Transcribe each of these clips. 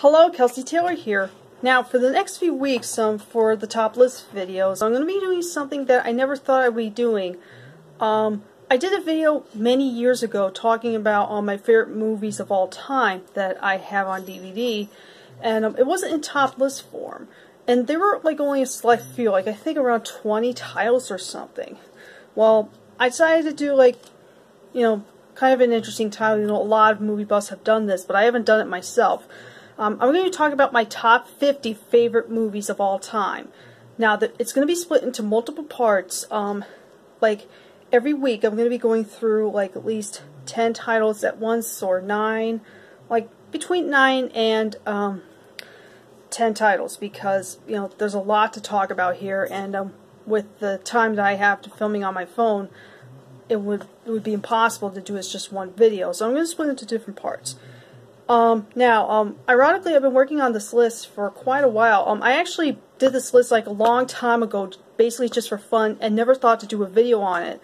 Hello, Kelsey Taylor here. Now, for the next few weeks, um, for the top list videos, I'm going to be doing something that I never thought I'd be doing. Um, I did a video many years ago talking about all my favorite movies of all time that I have on DVD, and um, it wasn't in top list form. And there were like only a select few, like I think around 20 titles or something. Well, I decided to do like, you know, kind of an interesting title. You know, a lot of movie buffs have done this, but I haven't done it myself. Um, I'm going to talk about my top 50 favorite movies of all time. Now, that it's going to be split into multiple parts. Um, like every week, I'm going to be going through like at least 10 titles at once, or nine, like between nine and um, 10 titles, because you know there's a lot to talk about here, and um, with the time that I have to filming on my phone, it would it would be impossible to do as just one video. So I'm going to split into different parts. Um, now, um, ironically, I've been working on this list for quite a while. Um, I actually did this list like a long time ago, basically just for fun, and never thought to do a video on it.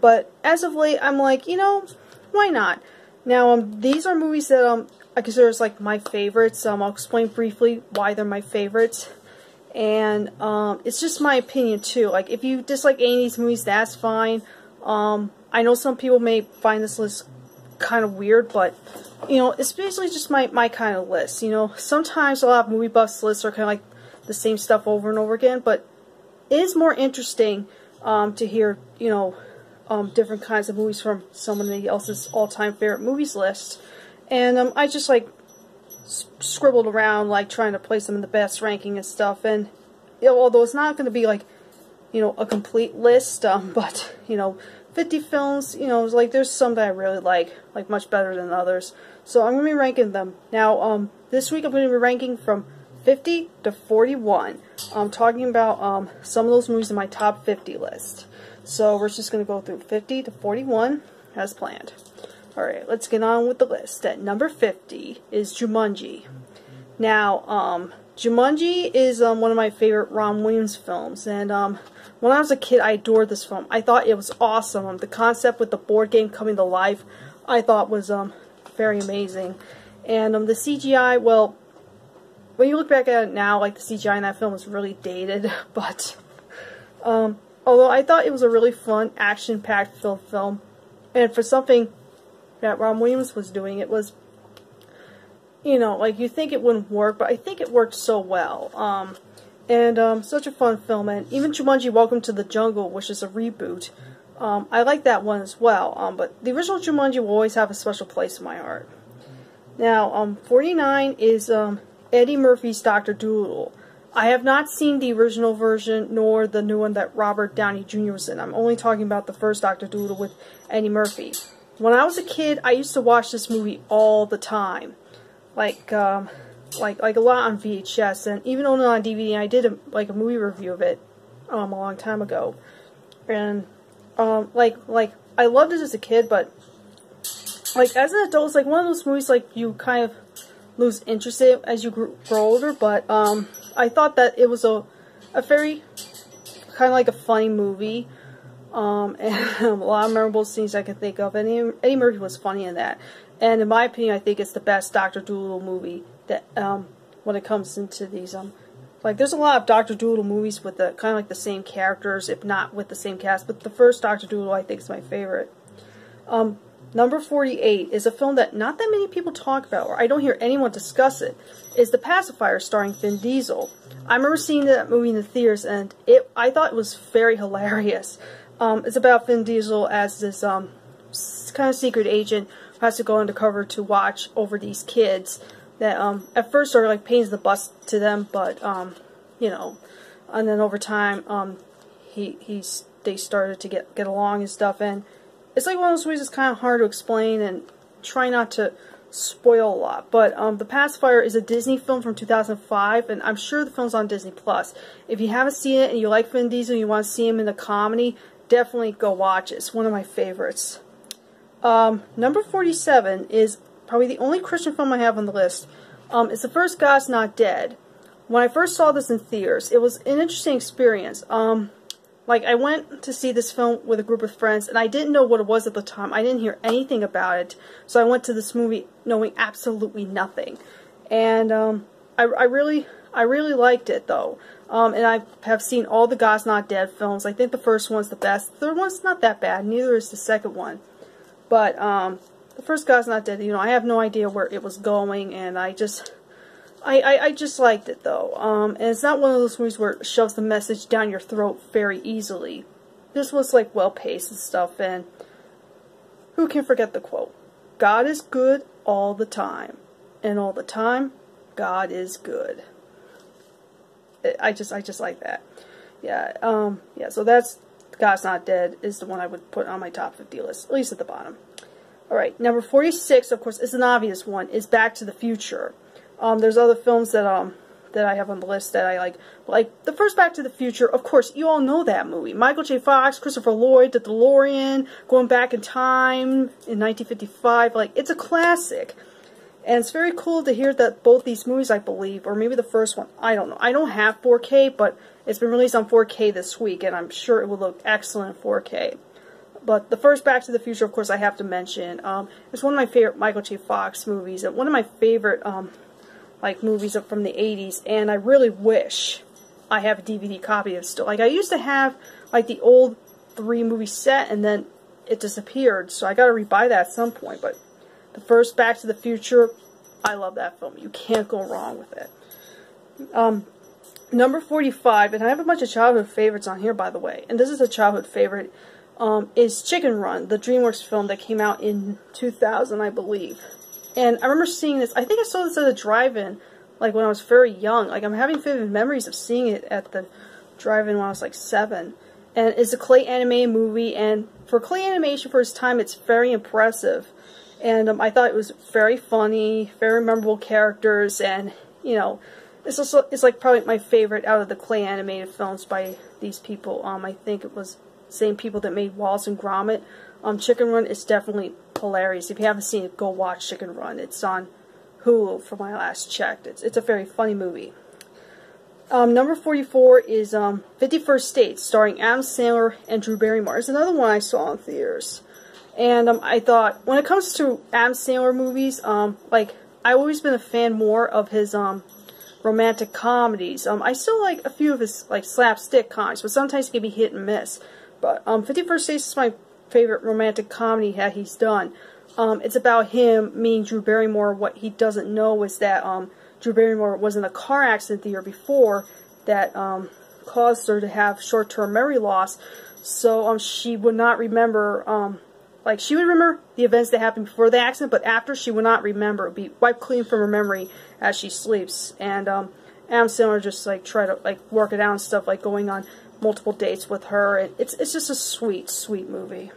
But as of late, I'm like, you know, why not? Now, um, these are movies that um, I consider as like my favorites. Um, I'll explain briefly why they're my favorites. And um, it's just my opinion too. Like, if you dislike any of these movies, that's fine. Um, I know some people may find this list kind of weird, but you know, it's basically just my, my kind of list. You know, sometimes a lot of movie buffs lists are kind of like the same stuff over and over again, but it is more interesting um, to hear, you know, um, different kinds of movies from somebody else's all-time favorite movies list. And um, I just like scribbled around, like trying to place them in the best ranking and stuff. And you know, although it's not going to be like, you know, a complete list, um, but you know, 50 films, you know, like there's some that I really like, like much better than others. So I'm going to be ranking them. Now, um, this week I'm going to be ranking from 50 to 41. I'm talking about um, some of those movies in my top 50 list. So we're just going to go through 50 to 41 as planned. Alright, let's get on with the list. At number 50 is Jumanji. Now, um, Jumanji is um, one of my favorite Robin Williams films, and um, when I was a kid, I adored this film. I thought it was awesome. Um, the concept with the board game coming to life, I thought was um, very amazing. And um, the CGI, well, when you look back at it now, like the CGI in that film is really dated, but um, although I thought it was a really fun, action-packed film, and for something that Robin Williams was doing, it was, you know, like you think it wouldn't work, but I think it worked so well. Um, and um, such a fun film. And even Jumanji Welcome to the Jungle, which is a reboot, um, I like that one as well. Um, but the original Jumanji will always have a special place in my heart. Now, um, 49 is um, Eddie Murphy's Dr. Dolittle. I have not seen the original version nor the new one that Robert Downey Jr. was in. I'm only talking about the first Dr. Dolittle with Eddie Murphy. When I was a kid, I used to watch this movie all the time. Like, um, like like a lot on VHS and even on on DVD. I did a, like a movie review of it um, a long time ago, and um, like like I loved it as a kid, but like as an adult, it's like one of those movies like you kind of lose interest in as you grow, older. But um, I thought that it was a a very kind of like a funny movie. Um, and a lot of memorable scenes I can think of. And Eddie Murphy was funny in that. And in my opinion, I think it's the best Doctor Dolittle movie that um, when it comes into these um like there's a lot of Doctor Dolittle movies with the kind of like the same characters, if not with the same cast. But the first Doctor Dolittle I think is my favorite. Um, number 48 is a film that not that many people talk about, or I don't hear anyone discuss it. Is The Pacifier starring Vin Diesel? I remember seeing that movie in the theaters, and it I thought it was very hilarious. Um, it's about Vin Diesel as this um, kind of secret agent has to go undercover to watch over these kids that um, at first are like pains the bus to them, but um, you know, and then over time, um, he he's they started to get get along and stuff, and it's like one of those movies that's kind of hard to explain and try not to spoil a lot. But um, The Pacifier is a Disney film from 2005, and I'm sure the film's on Disney Plus. If you haven't seen it and you like Vin Diesel and you want to see him in a comedy, definitely go watch it. It's one of my favorites. Um, number 47 is probably the only Christian film I have on the list. Um, it's the first God's Not Dead. When I first saw this in theaters, it was an interesting experience. Um, like, I went to see this film with a group of friends, and I didn't know what it was at the time. I didn't hear anything about it, so I went to this movie knowing absolutely nothing. and um, I, I really I really liked it though. Um, and I have seen all the God's Not Dead films. I think the first one's the best. The third one's not that bad. Neither is the second one. But um, the first God's Not Dead, you know, I have no idea where it was going, and I just, I, I, I just liked it though. Um, and it's not one of those movies where it shoves the message down your throat very easily. This was like well paced and stuff, and who can forget the quote? God is good all the time, and all the time, God is good. I just I just like that. Yeah, um, yeah. So that's God's Not Dead is the one I would put on my top 50 list, at least at the bottom. All right, number 46, of course, is an obvious one. Is Back to the Future. Um, there's other films that um that I have on the list that I like. Like the first Back to the Future, of course, you all know that movie. Michael J. Fox, Christopher Lloyd, The DeLorean, going back in time in 1955. Like it's a classic. And it's very cool to hear that both these movies, I believe, or maybe the first one, I don't know. I don't have 4K, but it's been released on 4K this week, and I'm sure it will look excellent in 4K. But the first Back to the Future, of course, I have to mention. Um, it's one of my favorite Michael J. Fox movies, and one of my favorite um, like movies from the 80s, and I really wish I have a DVD copy of still. Like, I used to have, like, the old three-movie set, and then it disappeared, so I gotta rebuy that at some point, but the first Back to the Future, I love that film. You can't go wrong with it. Um, number 45, and I have a bunch of childhood favorites on here, by the way, and this is a childhood favorite, um, is Chicken Run, the DreamWorks film that came out in 2000, I believe. And I remember seeing this, I think I saw this at a drive-in, like when I was very young. Like, I'm having vivid memories of seeing it at the drive-in when I was like seven. And it's a clay animated movie, and for clay animation for its time, it's very impressive. And um, I thought it was very funny, very memorable characters, and, you know, it's also, it's like probably my favorite out of the clay animated films by these people. Um, I think it was same people that made Wallace and Gromit. Um, Chicken Run is definitely hilarious. If you haven't seen it, go watch Chicken Run. It's on Hulu for my last check. It's, it's a very funny movie. Um, number 44 is um, 50 First Dates, starring Adam Sandler and Drew Barrymore. It's another one I saw in theaters. And um, I thought, when it comes to Adam Sandler movies, um, like, I've always been a fan more of his um, romantic comedies. Um, I still like a few of his like slapstick comedies, but sometimes it can be hit and miss. But um, 50 First Dates is my favorite romantic comedy that he's done. Um, it's about him meeting Drew Barrymore. What he doesn't know is that um, Drew Barrymore was in a car accident the year before that um, caused her to have short-term memory loss. So um, she would not remember, um, like she would remember the events that happened before the accident, but after she would not remember. It would be wiped clean from her memory as she sleeps. And um, Adam Sandler just like try to like work it out and stuff, like going on multiple dates with her. And it's it's just a sweet, sweet movie.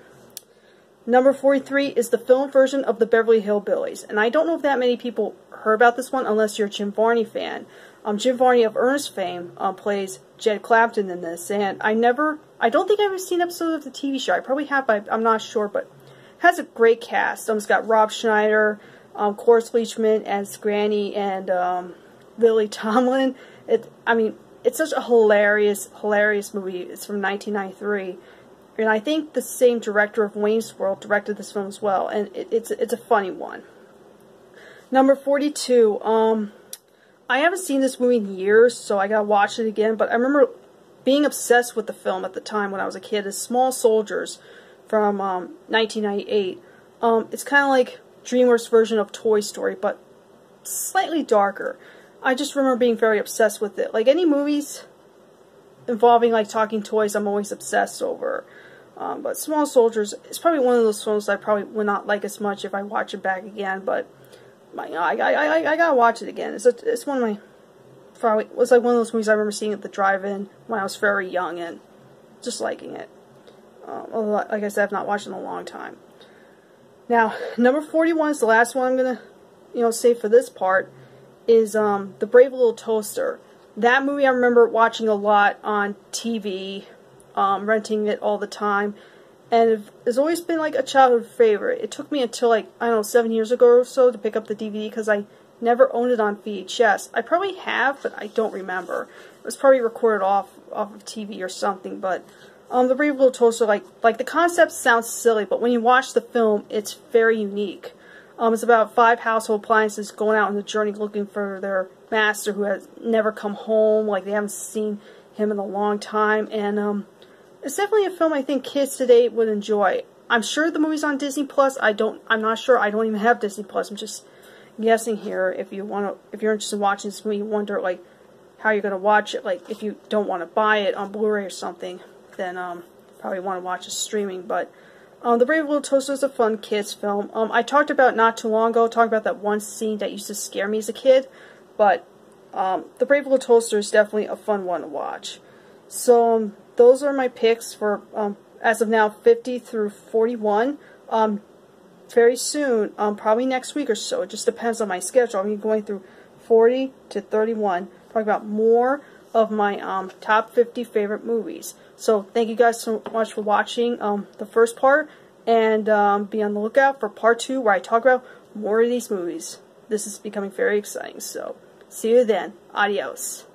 Number 43 is the film version of the Beverly Hillbillies. And I don't know if that many people heard about this one unless you're a Jim Varney fan. Um, Jim Varney of Ernest fame um, plays Jed Clampett in this. And I never, I don't think I've ever seen episodes of the TV show. I probably have, but I'm not sure. But has a great cast. Um, it's got Rob Schneider, um, Cloris Leachman as Granny, and um, Lily Tomlin. It, I mean, it's such a hilarious, hilarious movie. It's from 1993 and I think the same director of Wayne's World directed this film as well, and it, it's it's a funny one. Number 42, um, I haven't seen this movie in years, so I gotta watch it again, but I remember being obsessed with the film at the time when I was a kid, is Small Soldiers from um, 1998. Um, it's kind of like DreamWorks' version of Toy Story, but slightly darker. I just remember being very obsessed with it. Like any movies involving like talking toys, I'm always obsessed over. Um, but Small Soldiers is probably one of those films I probably would not like as much if I watch it back again. But my, I, I, I, I gotta watch it again. It's a, it's one of my probably it was like one of those movies I remember seeing at the drive-in when I was very young and just liking it. Um, like I said, I've not watched in a long time. Now, number 41 is the last one I'm gonna, you know, say for this part. Is um, the Brave Little Toaster. That movie I remember watching a lot on TV um, renting it all the time. And it's always been like a childhood favorite. It took me until like, I don't know, seven years ago or so to pick up the DVD because I never owned it on VHS. I probably have, but I don't remember. It was probably recorded off off of TV or something, but um, the Brave Little Toaster, like, like the concept sounds silly, but when you watch the film, it's very unique. Um, it's about five household appliances going out on the journey looking for their master who has never come home. Like they haven't seen him in a long time, and um, it's definitely a film I think kids today would enjoy. I'm sure the movie's on Disney Plus. I don't. I'm not sure. I don't even have Disney Plus. I'm just guessing here. If you want to, if you're interested in watching this movie, you wonder like how you're gonna watch it. Like if you don't want to buy it on Blu-ray or something, then um, probably want to watch it streaming. But um, The Brave Little Toaster is a fun kids film. Um, I talked about not too long ago, talking about that one scene that used to scare me as a kid, but um, The Brave Little Toaster is definitely a fun one to watch. So um, those are my picks for, um, as of now, 50 through 41. Um, very soon, um, probably next week or so, it just depends on my schedule. I'm going through 40 to 31, talking about more of my um, top 50 favorite movies. So thank you guys so much for watching um, the first part, and um, be on the lookout for part two where I talk about more of these movies. This is becoming very exciting, so see you then. Adios.